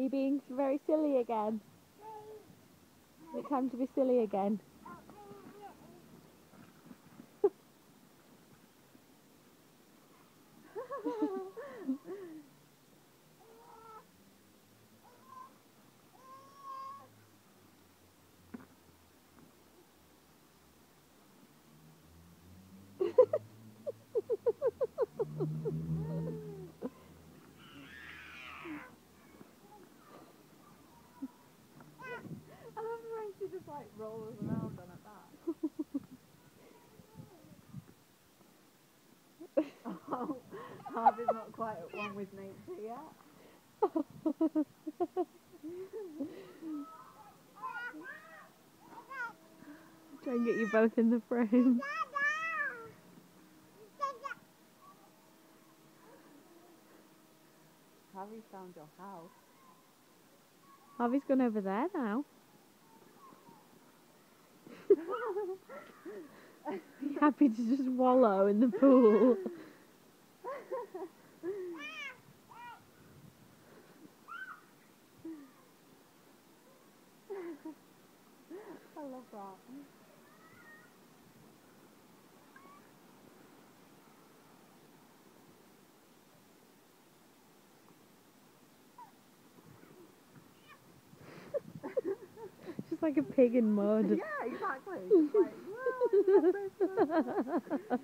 Are you being very silly again? Is it time to be silly again? I love when she just like rolls around on her back. oh, Harvey's not quite at one with nature yet. Try and get you both in the frame. Harvey found your house. Harvey's gone over there now. Happy to just wallow in the pool? I love that. Just like a pig in mud. Yeah, exactly. Just like, "Whoa, this is so fun."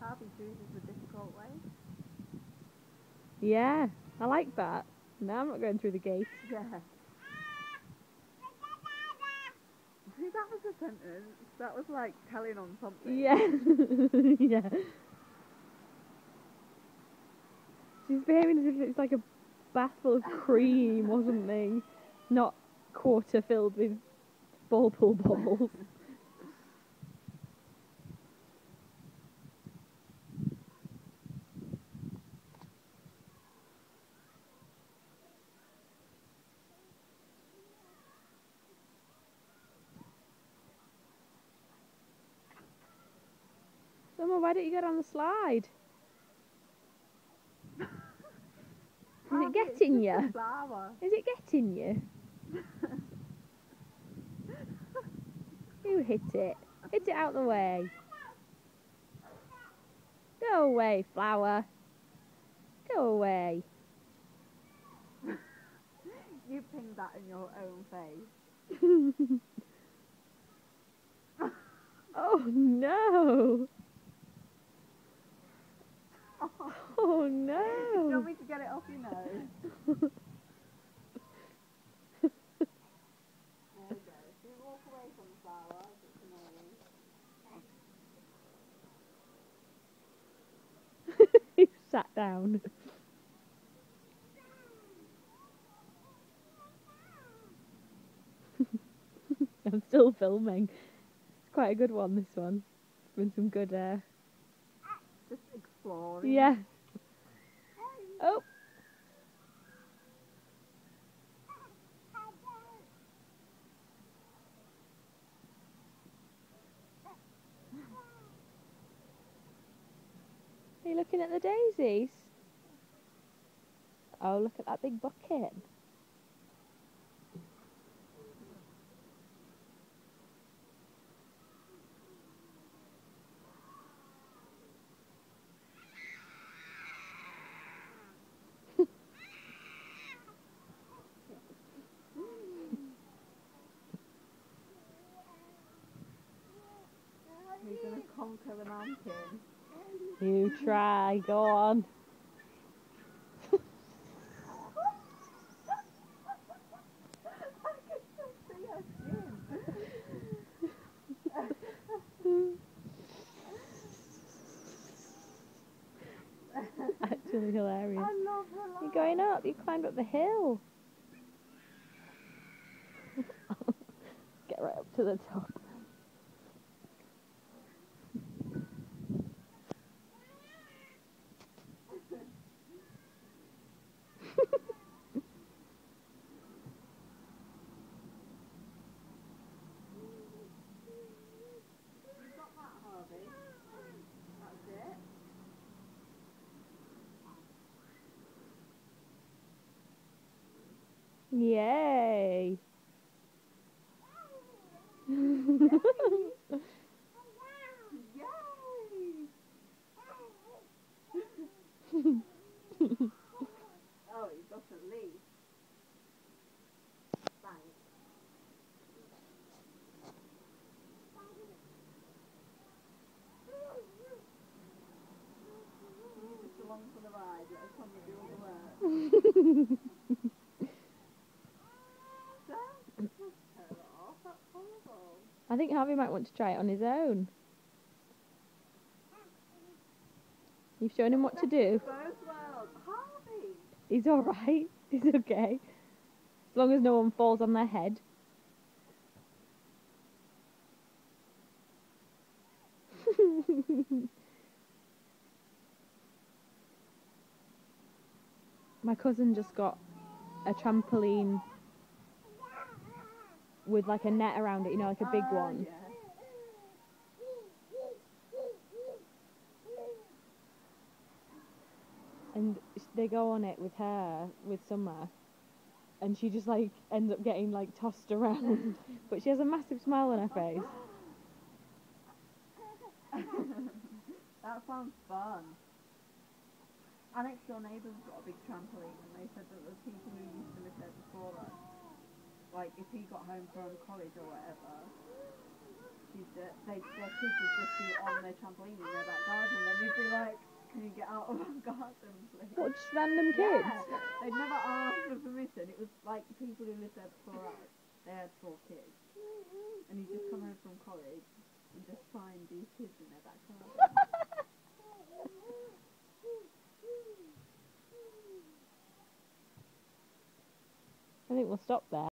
Harvey chooses the difficult way. yeah, I like that. No, I'm not going through the gate. Yeah. See, that was a sentence. That was like telling on something. Yeah. yeah. She's behaving as if it's like a bath full of cream or something, not quarter filled with ball pool bubbles. Summer, why don't you get on the slide? Is it getting you? Is it getting you? You hit it. Hit it out the way. Go away, flower. Go away. You pinged that in your own face. oh no. Oh. Do you no. want me to get it off your nose? There we go. If you walk away from the flower, it's annoying. you sat down. I'm still filming. It's quite a good one, this one. It's been some good, uh, Just exploring. yeah. Oh, are you looking at the daisies? Oh, look at that big bucket. You try, go on. I can still see her skin. Actually hilarious. I love her. You're going up, you climbed up the hill. Get right up to the top. Yay! Yay! Oh, you got a leaf. Thanks. You just along for the ride, let us come and do all the work. Don't push her off, that's horrible. I think Harvey might want to try it on his own. You've shown him what to do. He's alright. He's okay. As long as no one falls on their head. My cousin just got a trampoline with like a net around it, you know, like a big Ah, one. yeah. and they go on it with her with summer and she just like ends up getting like tossed around but she has a massive smile on her face that sounds fun. Our next door neighbour's got a big trampoline and they said that the people who used to live there before us, like if he got home from college or whatever, uh, they, their kids would just be on their trampoline in their back garden and they'd be like, can you get out of our garden please? what just random kids Yeah, they'd never asked for permission. It was like people who lived there before us. They had four kids. And you just come home from college and just find these kids in their back garden. i think we'll stop there